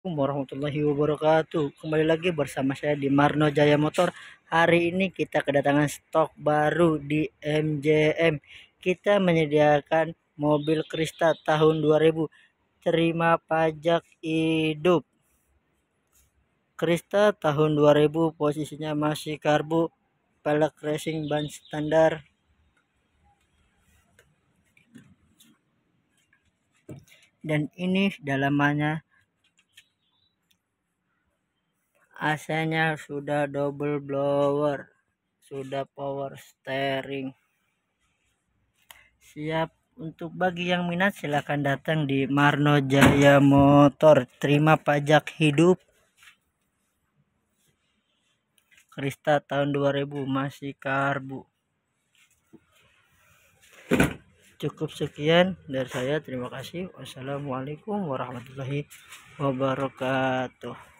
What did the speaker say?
warahmatullahi wabarakatuh. Kembali lagi bersama saya di Marno Jaya Motor. Hari ini kita kedatangan stok baru di MJM kita menyediakan mobil Krista tahun 2000 terima pajak hidup. Krista tahun 2000 posisinya masih karbu. Pelek racing ban standar. Dan ini dalamannya AC-nya sudah double blower, sudah power steering. Siap untuk bagi yang minat silahkan datang di Marno Jaya Motor. Terima pajak hidup. Krista tahun 2000 masih karbu. Cukup sekian dari saya. Terima kasih. Wassalamualaikum warahmatullahi wabarakatuh.